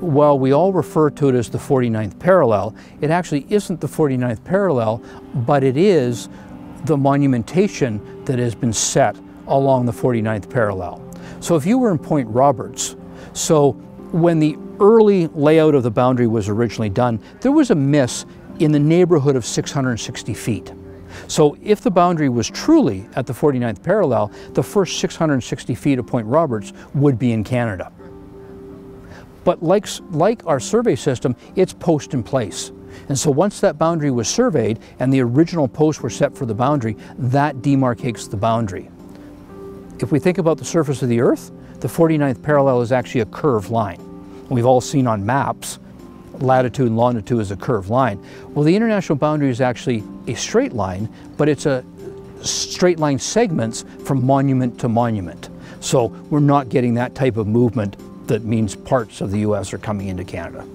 while we all refer to it as the 49th parallel, it actually isn't the 49th parallel, but it is the monumentation that has been set along the 49th parallel. So if you were in Point Roberts, so when the early layout of the boundary was originally done, there was a miss in the neighborhood of 660 feet. So if the boundary was truly at the 49th parallel, the first 660 feet of Point Roberts would be in Canada. But like, like our survey system, it's post in place. And so once that boundary was surveyed and the original posts were set for the boundary, that demarcates the boundary. If we think about the surface of the Earth, the 49th parallel is actually a curved line. We've all seen on maps latitude and longitude is a curved line. Well, the international boundary is actually a straight line, but it's a straight line segments from monument to monument. So we're not getting that type of movement that means parts of the U.S. are coming into Canada.